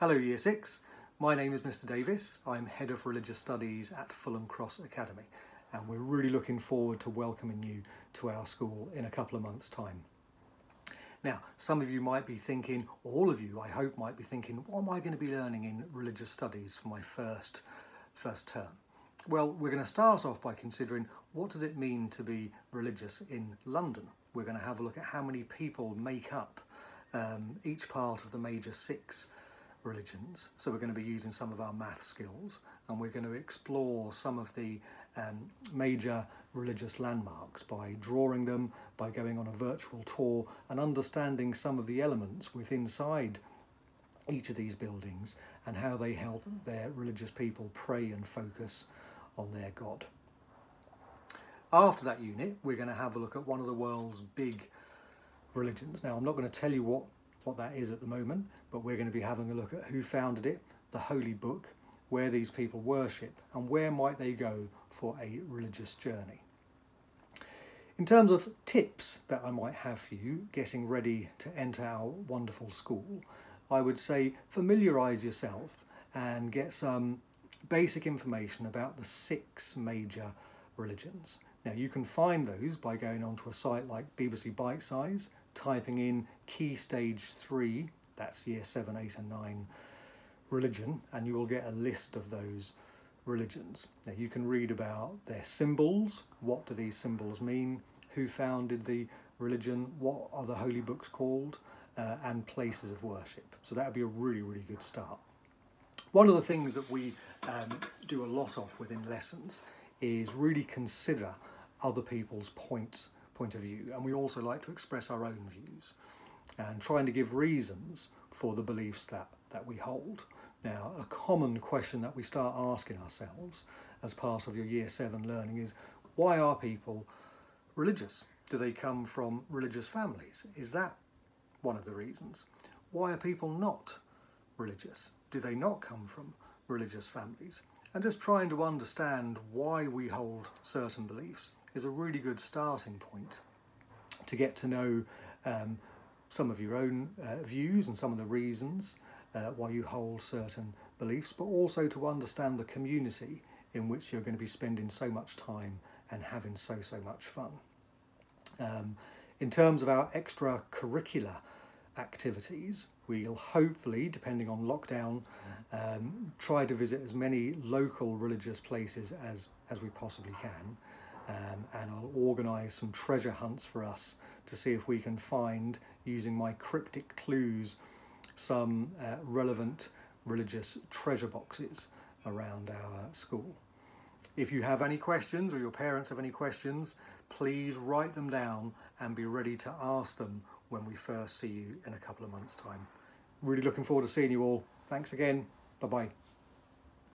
Hello Year 6, my name is Mr Davis. I'm Head of Religious Studies at Fulham Cross Academy and we're really looking forward to welcoming you to our school in a couple of months time. Now, some of you might be thinking, all of you I hope might be thinking, what am I going to be learning in religious studies for my first, first term? Well, we're going to start off by considering what does it mean to be religious in London? We're going to have a look at how many people make up um, each part of the major six religions. So we're going to be using some of our math skills and we're going to explore some of the um, major religious landmarks by drawing them, by going on a virtual tour and understanding some of the elements within inside each of these buildings and how they help their religious people pray and focus on their God. After that unit, we're going to have a look at one of the world's big religions. Now, I'm not going to tell you what, what that is at the moment, but we're going to be having a look at who founded it, the Holy Book, where these people worship, and where might they go for a religious journey. In terms of tips that I might have for you getting ready to enter our wonderful school, I would say familiarise yourself and get some basic information about the six major religions. Now you can find those by going onto a site like BBC Bitesize, typing in Key Stage 3, that's year 7, 8 and 9 religion, and you will get a list of those religions. Now you can read about their symbols, what do these symbols mean, who founded the religion, what are the holy books called, uh, and places of worship. So that would be a really, really good start. One of the things that we um, do a lot of within lessons is really consider other people's point, point of view. And we also like to express our own views and trying to give reasons for the beliefs that, that we hold. Now, a common question that we start asking ourselves as part of your year seven learning is why are people religious? Do they come from religious families? Is that one of the reasons? Why are people not religious? Do they not come from religious families? And just trying to understand why we hold certain beliefs is a really good starting point to get to know um, some of your own uh, views and some of the reasons uh, why you hold certain beliefs, but also to understand the community in which you're going to be spending so much time and having so, so much fun. Um, in terms of our extracurricular activities, we'll hopefully, depending on lockdown, um, try to visit as many local religious places as, as we possibly can um, and I'll organise some treasure hunts for us to see if we can find, using my cryptic clues, some uh, relevant religious treasure boxes around our school. If you have any questions or your parents have any questions, please write them down and be ready to ask them when we first see you in a couple of months' time. Really looking forward to seeing you all. Thanks again. Bye-bye.